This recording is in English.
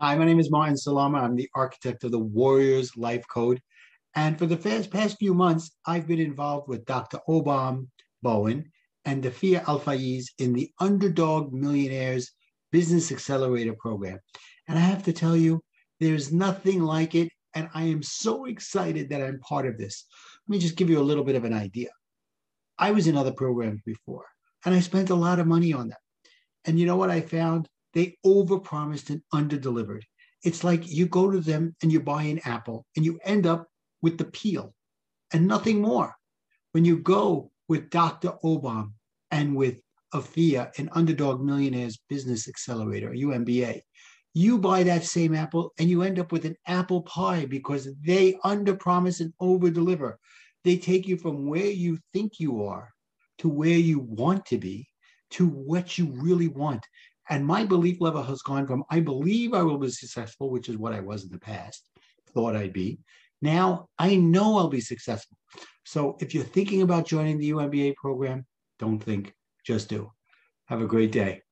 Hi, my name is Martin Salama. I'm the architect of the Warriors Life Code. And for the past, past few months, I've been involved with Dr. Obom Bowen and Dafia Al Faiz in the Underdog Millionaires Business Accelerator Program. And I have to tell you, there's nothing like it. And I am so excited that I'm part of this. Let me just give you a little bit of an idea. I was in other programs before, and I spent a lot of money on them. And you know what I found? They overpromised and underdelivered. It's like you go to them and you buy an apple and you end up with the peel and nothing more. When you go with Dr. Obom and with Afia, an underdog millionaires business accelerator, UMBA, you buy that same apple and you end up with an apple pie because they underpromise and overdeliver. They take you from where you think you are to where you want to be to what you really want. And my belief level has gone from I believe I will be successful, which is what I was in the past, thought I'd be. Now I know I'll be successful. So if you're thinking about joining the UMBA program, don't think, just do. Have a great day.